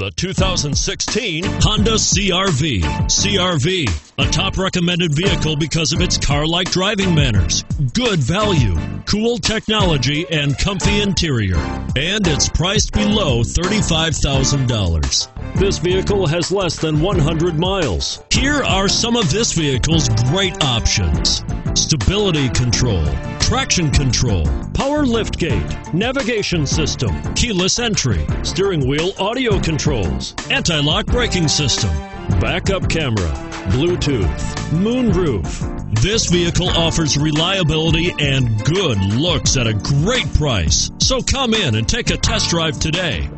The 2016 Honda CRV. CRV, a top recommended vehicle because of its car like driving manners, good value, cool technology, and comfy interior. And it's priced below $35,000. This vehicle has less than 100 miles. Here are some of this vehicle's great options stability control, traction control, power liftgate, navigation system, keyless entry, steering wheel audio controls, anti lock braking system, backup camera, Bluetooth, moonroof. This vehicle offers reliability and good looks at a great price. So come in and take a test drive today.